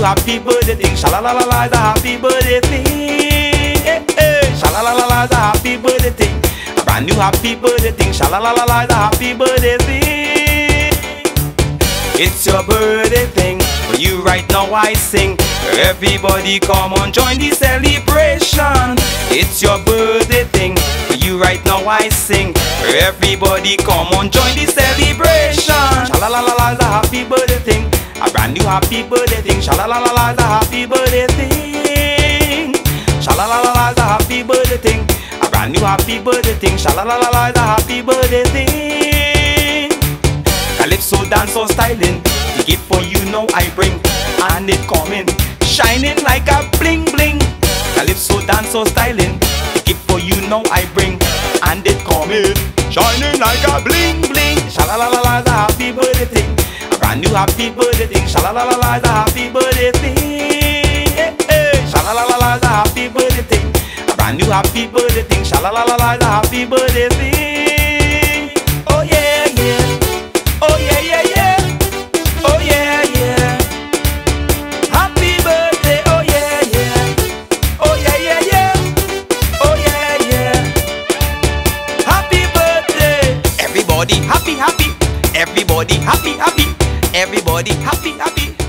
new happy birthday thing. Sha la la la is the happy birthday thing. Hey, hey. Sha la la la is a happy birthday thing. A brand new happy birthday thing. Sha la la la is a happy birthday thing. It's your birthday thing. You right now I sing. Everybody come on, join the celebration. It's your birthday thing. For you right now I sing. Everybody come on, join the celebration. Shala la la la is a happy birthday thing. A brand new happy birthday thing. Shala la la la is a happy birthday thing. Shala la la la is a happy birthday thing. A brand new happy birthday thing. Shala la la la is a happy birthday thing. Calypso dance or styling. The gift for you know I bring, and it coming, shining like a bling bling. Calypso dance or styling. The gift for you know I bring, and it coming, shining like a bling bling. Shala la la la is a happy birthday thing. A brand new happy birthday thing. Shala la la la is a happy birthday thing. Hey, hey. Shala la la la is a happy birthday thing. A brand new happy birthday thing. Shala la la la is a happy birthday thing. happy, happy. Everybody happy, happy. Everybody happy, happy.